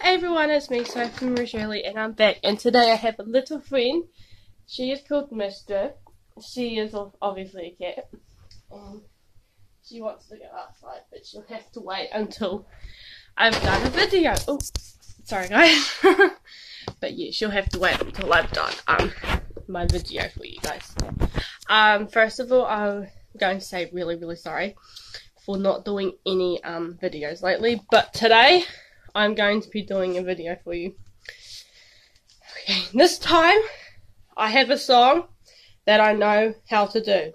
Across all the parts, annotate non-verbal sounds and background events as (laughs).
Hey everyone, it's me, Sophie Shirley, and I'm back. And today I have a little friend. She is called Mister. She is obviously a cat. And she wants to go outside, but she'll have to wait until I've done a video. Oh, sorry guys. (laughs) but yeah, she'll have to wait until I've done um my video for you guys. Um, first of all, I'm going to say really, really sorry for not doing any um videos lately, but today I'm going to be doing a video for you. Okay, this time I have a song that I know how to do.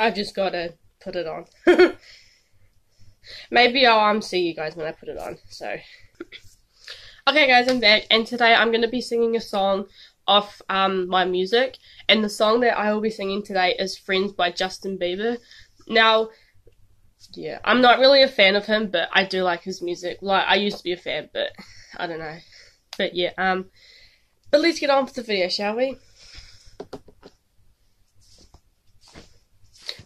I've just got to put it on. (laughs) Maybe I'll um, see you guys when I put it on. So, okay, guys, I'm back, and today I'm going to be singing a song off um, my music, and the song that I will be singing today is "Friends" by Justin Bieber. Now, yeah, I'm not really a fan of him, but I do like his music. Like I used to be a fan, but I don't know. But yeah, um, but let's get on with the video, shall we?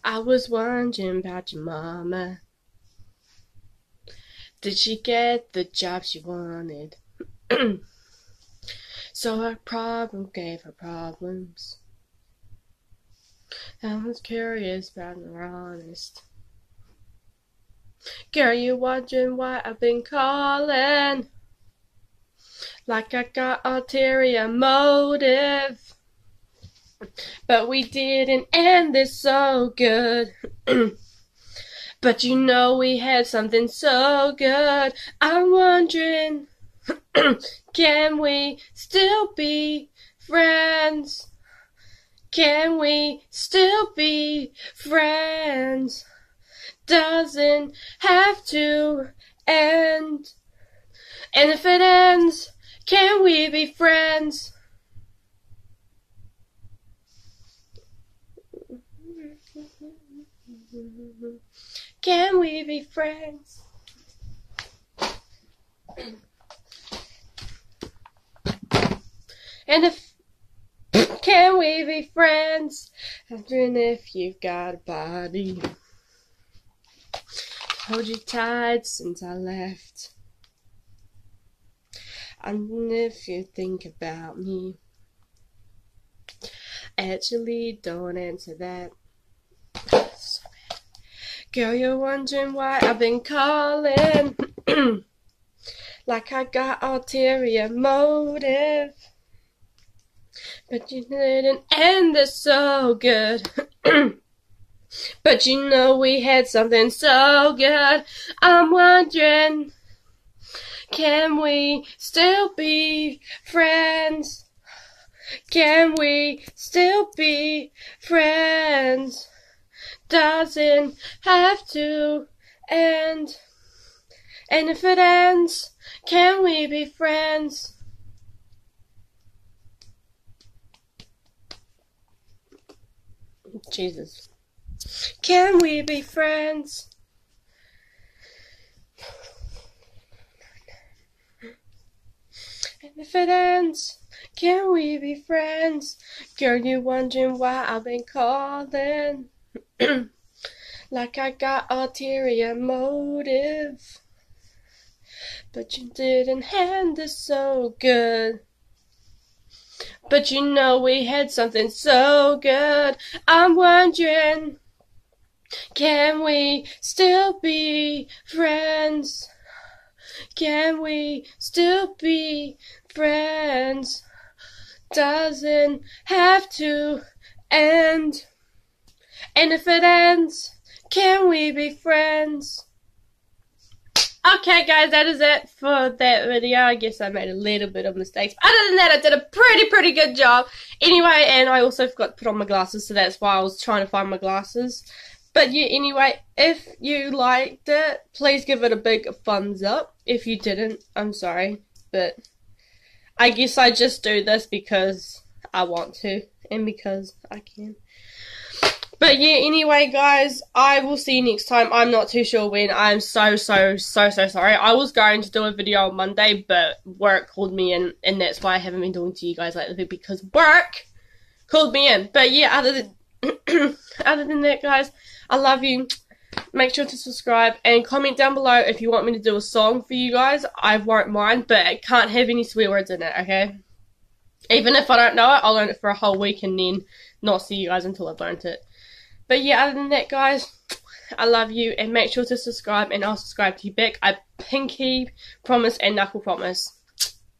I was wondering about your mama. Did she get the job she wanted? (clears throat) so her problem gave her problems. I was curious about her honest. Girl, you wondering why I've been calling? Like I got ulterior motive. But we didn't end this so good. (clears throat) but you know we had something so good. I'm wondering, (clears throat) can we still be friends? Can we still be friends? Doesn't have to end. And if it ends, can we be friends? Can we be friends? And if can we be friends? Wondering if you've got a body. Hold you tight since I left. And if you think about me, actually don't answer that. Girl, you're wondering why I've been calling. (clears throat) like I got ulterior motive. But you didn't end this so good. (clears throat) But you know we had something so good. I'm wondering, can we still be friends? Can we still be friends? Doesn't have to end. And if it ends, can we be friends? Jesus. Can we be friends? And if it ends, can we be friends? Girl, you wondering why I've been calling? (clears throat) like I got ulterior motive. But you didn't hand it so good. But you know we had something so good. I'm wondering can we still be friends? Can we still be friends? Doesn't have to end. And if it ends, can we be friends? Okay guys, that is it for that video. I guess I made a little bit of mistakes. Other than that, I did a pretty, pretty good job. Anyway, and I also forgot to put on my glasses, so that's why I was trying to find my glasses. But yeah, anyway, if you liked it, please give it a big thumbs up. If you didn't, I'm sorry. But I guess I just do this because I want to and because I can. But yeah, anyway, guys, I will see you next time. I'm not too sure when. I'm so, so, so, so sorry. I was going to do a video on Monday, but work called me in, and that's why I haven't been doing to you guys lately because work called me in. But yeah, other than, (coughs) other than that, guys, I love you. make sure to subscribe and comment down below if you want me to do a song for you guys. I won't mind, but it can't have any swear words in it, okay? Even if I don't know it, I'll learn it for a whole week and then not see you guys until I've learned it. But yeah, other than that, guys, I love you and make sure to subscribe and I'll subscribe to you back. I pinky promise and knuckle promise.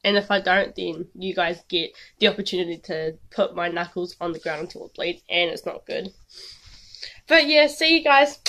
And if I don't, then you guys get the opportunity to put my knuckles on the ground until it bleeds, and it's not good. But yeah, see you guys.